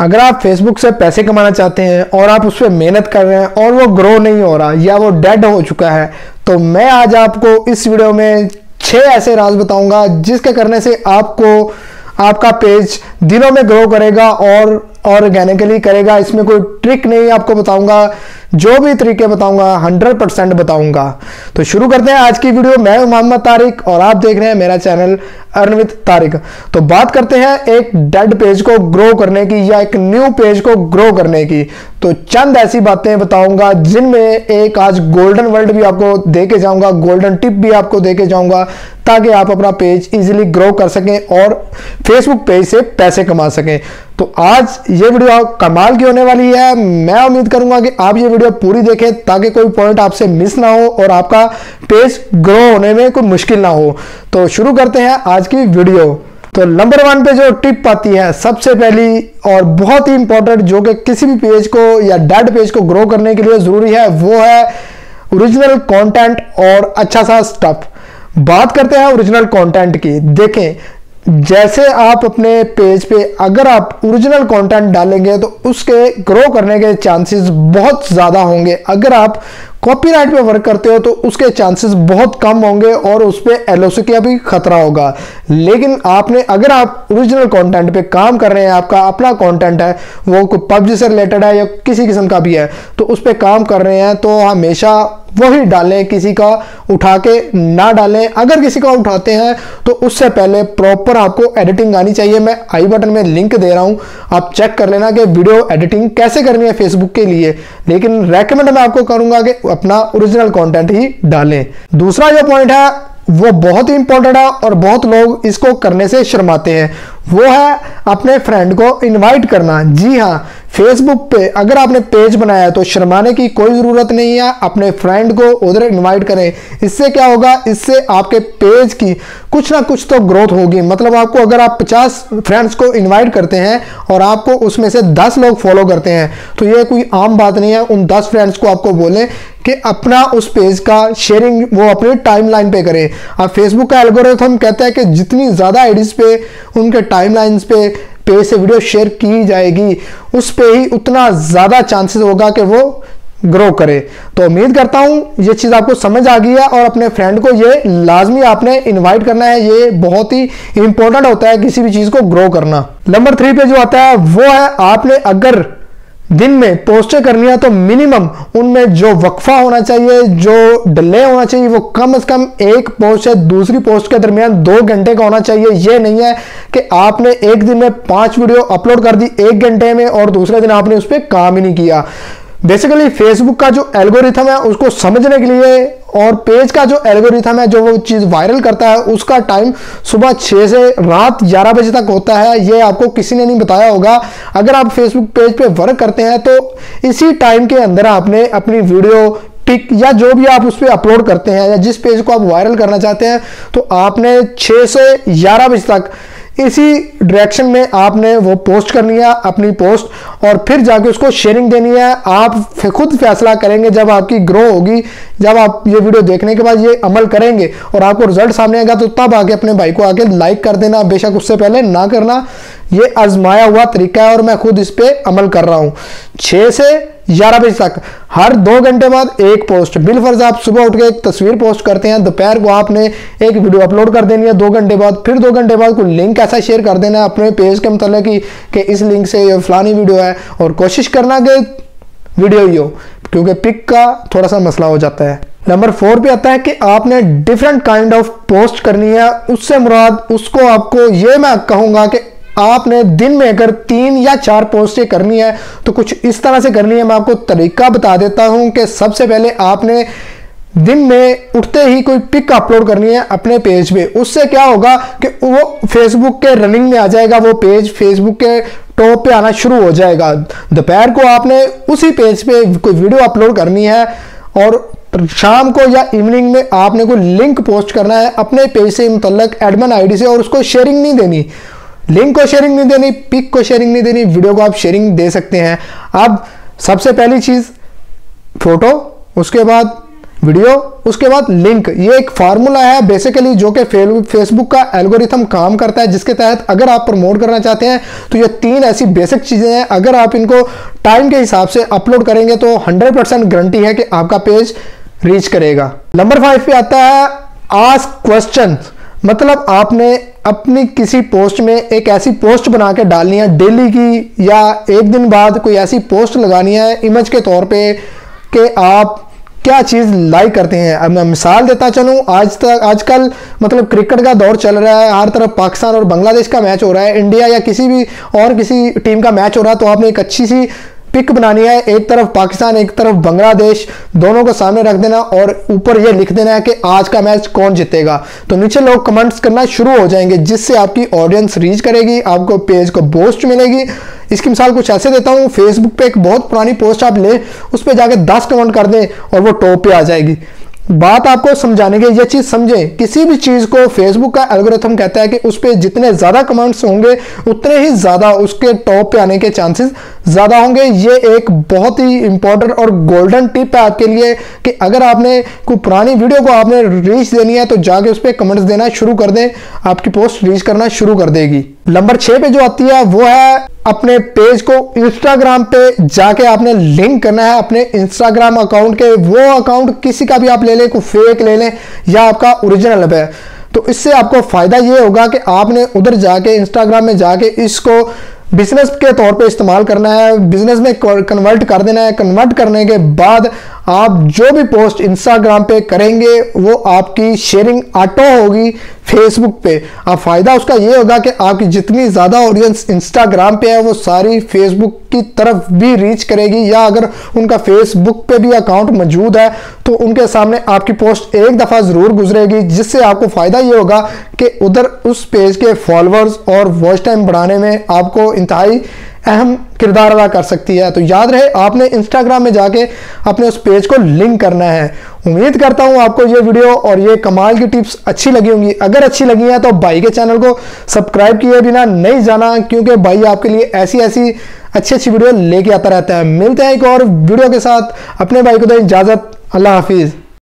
अगर आप फेसबुक से पैसे कमाना चाहते हैं और आप उस पर मेहनत कर रहे हैं और वो ग्रो नहीं हो रहा या वो डेड हो चुका है तो मैं आज आपको इस वीडियो में छह ऐसे राज बताऊँगा जिसके करने से आपको, आपका पेज दिनों में ग्रो करेगा और ऑर्गेनिकली करेगा। इसमें कोई ट्रिक नहीं, आपको बताऊँगा जो भी तरीके बताऊँगा 100 परसेंट बताऊँगा। तो शुरू करते हैं आज की वीडियो। मैं मोहम्मद तारिक और आप देख रहे हैं मेरा चैनल अर्नवित तारिक। तो बात करते हैं एक डेड पेज को ग्रो करने की या एक न्यू पेज को ग्रो करने की। तो चंद ऐसी बातें बताऊँगा जिनमें एक आज गोल्डन वर्ल्ड भी आपको दे के जाऊँगा गोल्डन टिप भी आपको दे के जाऊँगा, ताकि आप अपना पेज इजीली ग्रो कर सकें और फेसबुक पेज से पैसे कमा सकें। तो आज ये वीडियो कमाल की होने वाली है। मैं उम्मीद करूँगा कि आप ये वीडियो पूरी देखें ताकि कोई पॉइंट आपसे मिस ना हो और आपका पेज ग्रो होने में कोई मुश्किल ना हो। तो शुरू करते हैं आज की वीडियो। तो नंबर वन पे जो टिप आती है सबसे पहली और बहुत ही इंपॉर्टेंट जो कि किसी भी पेज को या डेड पेज को ग्रो करने के लिए ज़रूरी है, वो है ओरिजिनल कंटेंट और अच्छा सा स्टफ़ बात करते हैं ओरिजिनल कंटेंट की। देखें जैसे आप अपने पेज पे अगर आप ओरिजिनल कंटेंट डालेंगे तो उसके ग्रो करने के चांसेस बहुत ज़्यादा होंगे। अगर आप कॉपीराइट पे वर्क करते हो तो उसके चांसेस बहुत कम होंगे और उस पर एल का भी खतरा होगा। लेकिन आपने अगर आप ओरिजिनल कंटेंट पे काम कर रहे हैं, आपका अपना कंटेंट है, वो पबजी से रिलेटेड है या किसी किस्म का भी है तो उस पर काम कर रहे हैं तो हमेशा वही डालें, किसी का उठा के ना डालें। अगर किसी का उठाते हैं तो उससे पहले प्रॉपर आपको एडिटिंग आनी चाहिए। मैं आई बटन में लिंक दे रहा हूँ। आप चेक कर लेना कि वीडियो एडिटिंग कैसे करनी है फेसबुक के लिए। लेकिन रेकमेंड मैं आपको करूँगा कि अपना ओरिजिनल कंटेंट ही डालें। दूसरा जो पॉइंट है, वो बहुत ही इंपॉर्टेंट है और बहुत लोग इसको करने से शर्माते हैं। वो है अपने फ्रेंड को इनवाइट करना। जी हाँ फेसबुक पे अगर आपने पेज बनाया है तो शर्माने की कोई ज़रूरत नहीं है। अपने फ्रेंड को उधर इनवाइट करें। इससे क्या होगा? इससे आपके पेज की कुछ ना कुछ तो ग्रोथ होगी। मतलब आपको अगर आप 50 फ्रेंड्स को इनवाइट करते हैं और आपको उसमें से 10 लोग फॉलो करते हैं तो ये कोई आम बात नहीं है। उन 10 फ्रेंड्स को आपको बोलें कि अपना उस पेज का शेयरिंग वो अपने टाइमलाइन पे करें। अब फेसबुक का एल्गोरिथम कहता है कि जितनी ज़्यादा आईडीज पे, उनके टाइमलाइंस पे पेज से वीडियो शेयर की जाएगी, उस पर ही उतना ज़्यादा चांसेस होगा कि वो ग्रो करे। तो उम्मीद करता हूँ, ये चीज़ आपको समझ आ गई है और अपने फ्रेंड को ये लाजमी आपने इनवाइट करना है। ये बहुत ही इंपॉर्टेंट होता है किसी भी चीज़ को ग्रो करना। नंबर थ्री पे जो आता है, वो है आपने अगर दिन में पोस्टें करनी है तो मिनिमम उनमें जो वक्फा होना चाहिए, जो डिले होना चाहिए, वो कम से कम एक पोस्ट से दूसरी पोस्ट के दरमियान दो घंटे का होना चाहिए। ये नहीं है कि आपने एक दिन में पाँच वीडियो अपलोड कर दी एक घंटे में और दूसरे दिन आपने उस पर काम ही नहीं किया। बेसिकली फेसबुक का जो एल्गोरिथम है, उसको समझने के लिए और पेज का जो एल्गोरिथम है, जो वो चीज़ वायरल करता है, उसका टाइम सुबह छः से रात ग्यारह बजे तक होता है। ये आपको किसी ने नहीं बताया होगा। अगर आप फेसबुक पेज पे वर्क करते हैं तो इसी टाइम के अंदर आपने अपनी वीडियो पिक या जो भी आप उस पर अपलोड करते हैं, या जिस पेज को आप वायरल करना चाहते हैं तो आपने छः से ग्यारह बजे तक इसी डायरेक्शन में आपने वो पोस्ट करनी है, अपनी पोस्ट और फिर जाके उसको शेयरिंग देनी है। आप खुद फैसला करेंगे जब आपकी ग्रो होगी, जब आप ये वीडियो देखने के बाद ये अमल करेंगे और आपको रिज़ल्ट सामने आएगा तो तब आके अपने भाई को आके लाइक कर देना। बेशक उससे पहले ना करना। ये आजमाया हुआ तरीका है और मैं खुद इस पर अमल कर रहा हूँ। छः से ग्यारह बजे तक। हर दो घंटे बाद एक पोस्ट बिलफर्ज आप सुबह उठ के एक तस्वीर पोस्ट करते हैं। दोपहर को आपने एक वीडियो अपलोड कर देनी है। दो घंटे बाद, फिर दो घंटे बाद कोई लिंक ऐसा शेयर कर देना है अपने पेज के मतलब की, कि इस लिंक से ये फलानी वीडियो है। और कोशिश करना कि वीडियो ही हो, क्योंकि पिक का थोड़ा सा मसला हो जाता है। नंबर फोर पे आता है कि आपने डिफरेंट काइंड ऑफ़ पोस्ट करनी है। उससे मुराद, उसको आपको ये मैं कहूँगा कि आपने दिन में अगर तीन या चार पोस्टें करनी है तो कुछ इस तरह से करनी है। मैं आपको तरीका बता देता हूँ कि सबसे पहले आपने दिन में उठते ही कोई पिक अपलोड करनी है अपने पेज पे। उससे क्या होगा कि वो फेसबुक के रनिंग में आ जाएगा, वो पेज फेसबुक के टॉप पे आना शुरू हो जाएगा। दोपहर को आपने उसी पेज पे कोई वीडियो अपलोड करनी है और शाम को या इवनिंग में आपने कोई लिंक पोस्ट करना है अपने पेज से मुतलक एडमन आईडी से और उसको शेयरिंग नहीं देनी। लिंक को शेयरिंग नहीं देनी पिक को शेयरिंग नहीं देनी वीडियो को आप शेयरिंग दे सकते हैं। अब सबसे पहली चीज़ फ़ोटो उसके बाद वीडियो उसके बाद लिंक ये एक फार्मूला है बेसिकली जो कि फेसबुक का एल्गोरिथम काम करता है, जिसके तहत अगर आप प्रमोट करना चाहते हैं तो ये तीन ऐसी बेसिक चीज़ें हैं। अगर आप इनको टाइम के हिसाब से अपलोड करेंगे तो 100 परसेंट गारंटी है कि आपका पेज रीच करेगा। नंबर फाइव पे आता है आस्क क्वेश्चन मतलब आपने अपनी किसी पोस्ट में एक ऐसी पोस्ट बना के डालनी है, डेली की, या एक दिन बाद कोई ऐसी पोस्ट लगानी है इमेज के तौर पे कि आप क्या चीज़ लाइक करते हैं। अब मैं मिसाल देता चलूँ, आज तक, आजकल मतलब क्रिकेट का दौर चल रहा है, हर तरफ़ पाकिस्तान और बांग्लादेश का मैच हो रहा है इंडिया या किसी भी और किसी टीम का मैच हो रहा है तो आपने एक अच्छी सी पिक बनानी है, एक तरफ़ पाकिस्तान, एक तरफ़ बांग्लादेश, दोनों को सामने रख देना और ऊपर ये लिख देना है कि आज का मैच कौन जीतेगा। तो नीचे लोग कमेंट्स करना शुरू हो जाएँगे, जिससे आपकी ऑडियंस रीच करेगी, आपको पेज को बोस्ट मिलेगी। इसकी मिसाल कुछ ऐसे देता हूँ फेसबुक पे एक बहुत पुरानी पोस्ट आप ले, उस पर जाके दस कमेंट कर दें और वो टॉप पे आ जाएगी। बात आपको समझाने की ये चीज़ समझें, किसी भी चीज़ को फेसबुक का एल्गोरिथम कहता है कि उस पर जितने ज़्यादा कमेंट्स होंगे, उतने ही ज़्यादा उसके टॉप पे आने के चांसेस ज़्यादा होंगे। ये एक बहुत ही इंपॉर्टेंट और गोल्डन टिप है आपके लिए कि अगर आपने कोई पुरानी वीडियो को आपने रीच देनी है तो जाके उस पर कमेंट्स देना शुरू कर दें। आपकी पोस्ट रीच करना शुरू कर देगी। नंबर छह पे जो आती है, वो है अपने पेज को इंस्टाग्राम पे जाके आपने लिंक करना है अपने इंस्टाग्राम अकाउंट के। वो अकाउंट किसी का भी आप ले लें, कोई फेक ले लें, या आपका ओरिजिनल है। तो इससे आपको फ़ायदा ये होगा कि आपने उधर जाके इंस्टाग्राम में जाके इसको बिज़नेस के तौर पे इस्तेमाल करना है, बिज़नेस में कन्वर्ट कर देना है कन्वर्ट करने के बाद आप जो भी पोस्ट इंस्टाग्राम पे करेंगे, वो आपकी शेयरिंग ऑटो होगी फेसबुक पे। अब फ़ायदा उसका ये होगा कि आपकी जितनी ज़्यादा ऑडियंस इंस्टाग्राम पे है, वो सारी फेसबुक की तरफ़ भी रीच करेगी, या अगर उनका फेसबुक पे भी अकाउंट मौजूद है तो उनके सामने आपकी पोस्ट एक दफ़ा ज़रूर गुजरेगी, जिससे आपको फ़ायदा ये होगा कि उधर उस पेज के फॉलोअर्स और वॉच टाइम बढ़ाने में आपको इंतहाई अहम किरदार अदा कर सकती है। तो याद रहे, आपने इंस्टाग्राम में जाके अपने उस पेज को लिंक करना है। उम्मीद करता हूँ आपको ये वीडियो और ये कमाल की टिप्स अच्छी लगी होंगी। अगर अच्छी लगी हैं तो भाई के चैनल को सब्सक्राइब किए बिना नहीं जाना, क्योंकि भाई आपके लिए ऐसी ऐसी अच्छी अच्छी वीडियो लेके आता रहता है। मिलते हैं एक और वीडियो के साथ। अपने भाई को दो इजाज़त। अल्लाह हाफिज़।